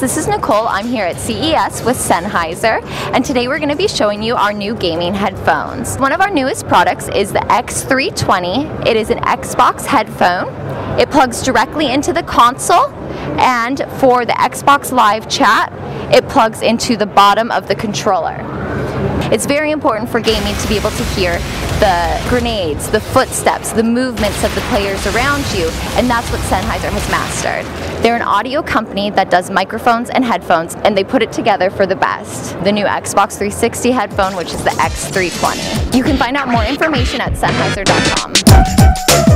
Nicole. I'm here at CES with Sennheiser, and today we're going to be showing you our new gaming headphones. One of our newest products is the X320. It is an Xbox headphone. It plugs directly into the console, and for the Xbox Live chat, it plugs into the bottom of the controller. It's very important for gaming to be able to hear the grenades, the footsteps, the movements of the players around you, and that's what Sennheiser has mastered. They're an audio company that does microphones and headphones, and they put it together for the best. The new Xbox 360 headphone, which is the X320. You can find out more information at Sennheiser.com.